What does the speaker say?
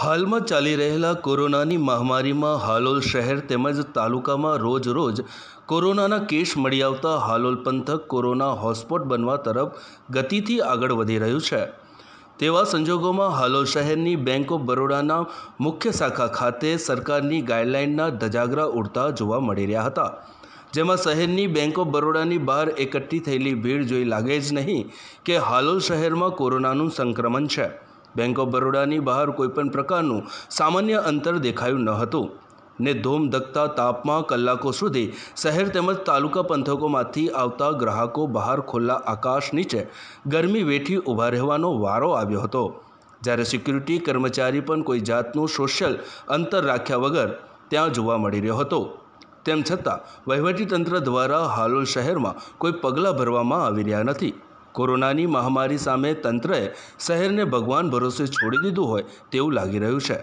હાલમાં ચાલી રહેલા કોરોનાની મહામારીમાં હાલોલ શહેર તેમજ તાલુકામાં રોજ રોજ કોરોનાના કેસ મળી આવતા હાલોલ પંથક કોરોના હોટસ્પોટ બનવા તરફ ગતિથી આગળ વધી રહ્યું છે. તેવા સંજોગોમાં હાલોલ શહેરની બેંક ઓફ બરોડાના મુખ્ય શાખા ખાતે સરકારની ગાઈડલાઇનના ધજાગરા ઉડતા જોવા મળી રહ્યા હતા. જેમાં શહેરની બેંક ઓફ બરોડાની બહાર એકઠી થયેલી ભીડ જોઈ લાગે જ નહીં કે હાલોલ શહેરમાં કોરોનાનું સંક્રમણ છે. બેંક ઓફ બરોડાની બહાર કોઈપણ પ્રકારનું સામાન્ય અંતર દેખાયું ન હતું. ને ધોમધકતા તાપમાં કલાકો સુધી શહેર તેમજ તાલુકા પંથકોમાંથી આવતા ગ્રાહકો બહાર ખુલ્લા આકાશ નીચે ગરમી વેઠી ઊભા રહેવાનો વારો આવ્યો હતો. જ્યારે સિક્યુરિટી કર્મચારી પણ કોઈ જાતનું સોશિયલ અંતર રાખ્યા વગર ત્યાં જોવા મળી રહ્યો હતો. તેમ છતાં વહીવટીતંત્ર દ્વારા હાલોલ શહેરમાં કોઈ પગલાં ભરવામાં આવી રહ્યા નથી. કોરોનાની મહામારી સામે તંત્રએ શહેરને ભગવાન ભરોસે છોડી દીધું હોય તેવું લાગી રહ્યું છે.